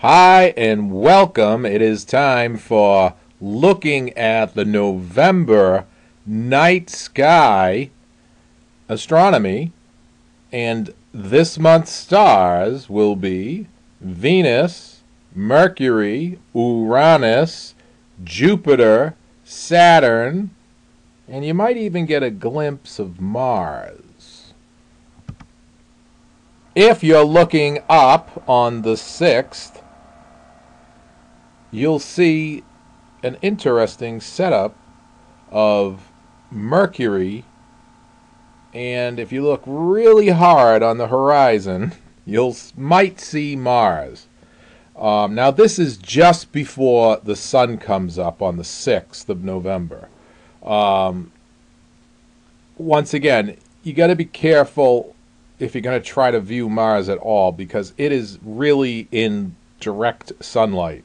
Hi and welcome. It is time for looking at the November night sky astronomy. And this month's stars will be Venus, Mercury, Uranus, Jupiter, Saturn, and you might even get a glimpse of Mars. If you're looking up on the 6th, you'll see an interesting setup of Mercury. And if you look really hard on the horizon, you might see Mars. Um, now, this is just before the sun comes up on the 6th of November. Um, once again, you got to be careful if you're going to try to view Mars at all because it is really in direct sunlight.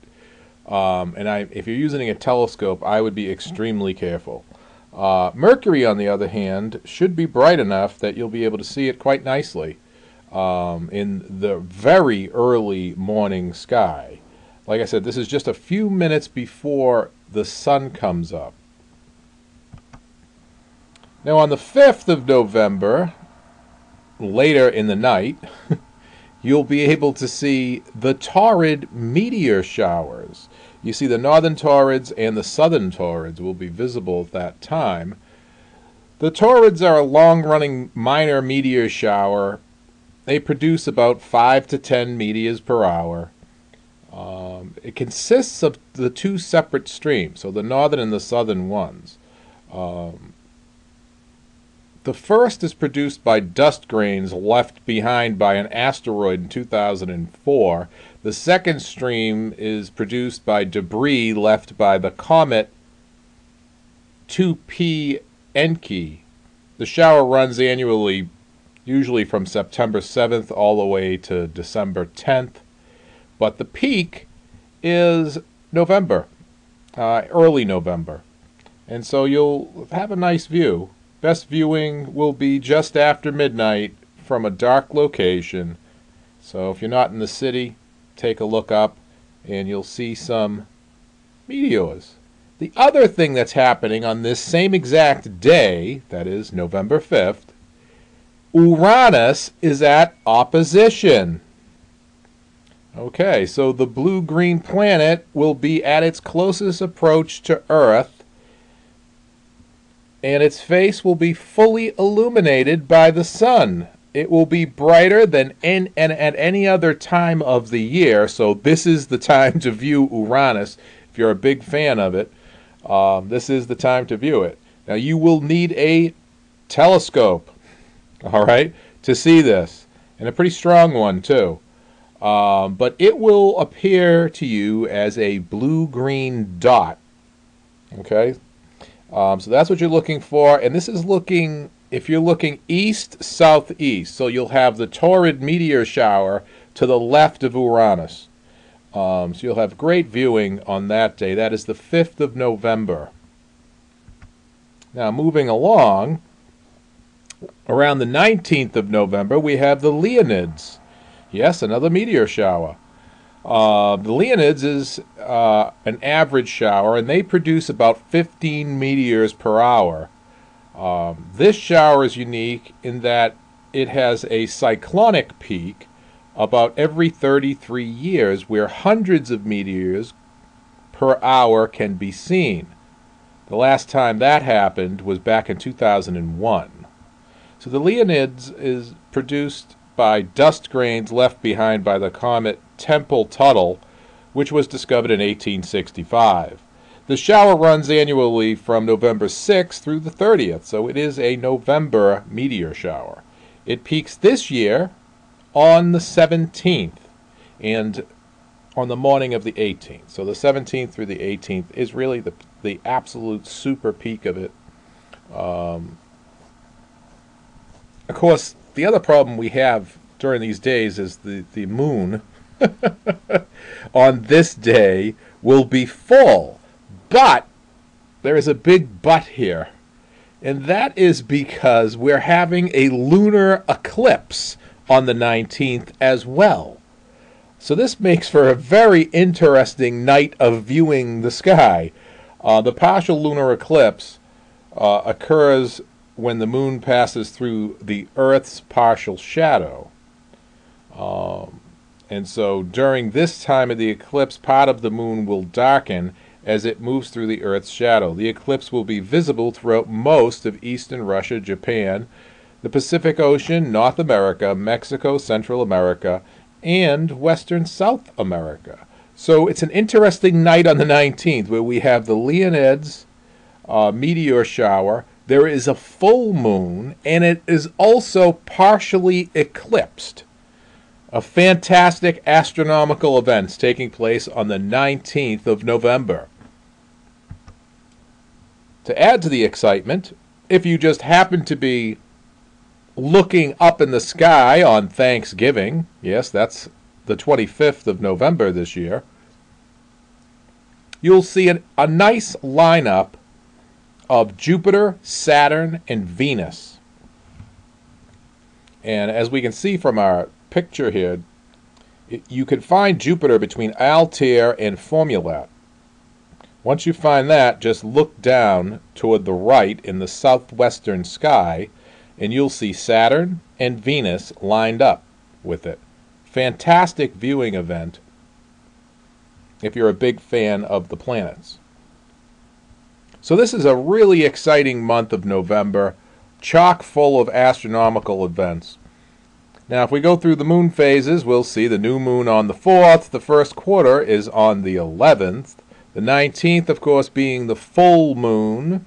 Um, and I, if you're using a telescope, I would be extremely careful. Uh, Mercury, on the other hand, should be bright enough that you'll be able to see it quite nicely um, in the very early morning sky. Like I said, this is just a few minutes before the sun comes up. Now, on the 5th of November, later in the night, you'll be able to see the Taurid meteor showers. You see, the northern Taurids and the southern Taurids will be visible at that time. The Taurids are a long running minor meteor shower. They produce about 5 to 10 meteors per hour. Um, it consists of the two separate streams, so the northern and the southern ones. Um, the first is produced by dust grains left behind by an asteroid in 2004. The second stream is produced by debris left by the comet 2P Encke. The shower runs annually, usually from September 7th all the way to December 10th, but the peak is November, uh, early November. And so you'll have a nice view. Best viewing will be just after midnight from a dark location. So if you're not in the city, take a look up and you'll see some meteors. The other thing that's happening on this same exact day, that is November 5th, Uranus is at opposition. Okay, so the blue green planet will be at its closest approach to Earth and its face will be fully illuminated by the sun. It will be brighter than in, and at any other time of the year, so this is the time to view Uranus. If you're a big fan of it, um, this is the time to view it. Now, you will need a telescope, all right, to see this, and a pretty strong one, too. Um, but it will appear to you as a blue green dot. Okay, um, so that's what you're looking for. And this is looking, if you're looking east, southeast, so you'll have the Taurid meteor shower to the left of Uranus. Um, so you'll have great viewing on that day. That is the 5th of November. Now, moving along, around the 19th of November, we have the Leonids. Yes, another meteor shower. Uh, the Leonids is uh, an average shower, and they produce about 15 meteors per hour. Um, this shower is unique in that it has a cyclonic peak about every 33 years, where hundreds of meteors per hour can be seen. The last time that happened was back in 2001. So the Leonids is produced by dust grains left behind by the comet Tempel-Tuttle, which was discovered in 1865. The shower runs annually from November 6th through the 30th, so it is a November meteor shower. It peaks this year on the 17th and on the morning of the 18th. So the 17th through the 18th is really the, the absolute super peak of it. Um, of course, the other problem we have during these days is the, the moon on this day will be full. But there is a big but here. And that is because we're having a lunar eclipse on the 19th as well. So this makes for a very interesting night of viewing the sky. Uh, the partial lunar eclipse uh, occurs when the moon passes through the Earth's partial shadow. Um, and so during this time of the eclipse, part of the moon will darken as it moves through the Earth's shadow. The eclipse will be visible throughout most of eastern Russia, Japan, the Pacific Ocean, North America, Mexico, Central America, and western South America. So it's an interesting night on the 19th where we have the Leonids uh, meteor shower. There is a full moon, and it is also partially eclipsed. A fantastic astronomical events taking place on the 19th of November. To add to the excitement, if you just happen to be looking up in the sky on Thanksgiving, yes, that's the 25th of November this year, you'll see an, a nice lineup of Jupiter, Saturn, and Venus. And as we can see from our picture here, you can find Jupiter between Altair and Fomalhaut. Once you find that, just look down toward the right in the southwestern sky, and you'll see Saturn and Venus lined up with it. Fantastic viewing event if you're a big fan of the planets. So this is a really exciting month of November, chock full of astronomical events. Now, if we go through the moon phases, we'll see the new moon on the 4th, the first quarter is on the 11th, the 19th, of course, being the full moon,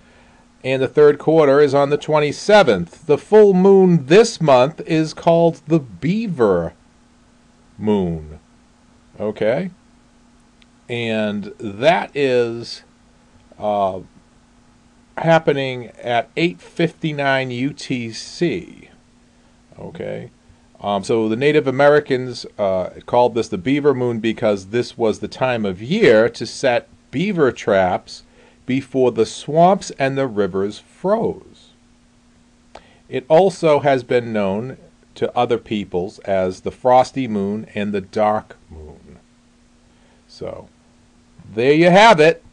and the third quarter is on the 27th. The full moon this month is called the Beaver moon. Okay? And that is uh, happening at 8:59 UTC. Okay, um, so the Native Americans uh, called this the Beaver Moon because this was the time of year to set beaver traps before the swamps and the rivers froze. It also has been known to other peoples as the frosty moon and the dark moon. So, there you have it.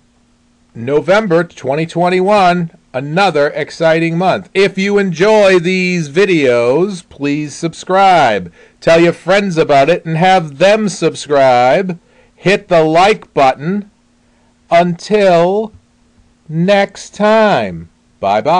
November 2021, another exciting month. If you enjoy these videos, please subscribe. Tell your friends about it and have them subscribe. Hit the like button until next time. Bye bye.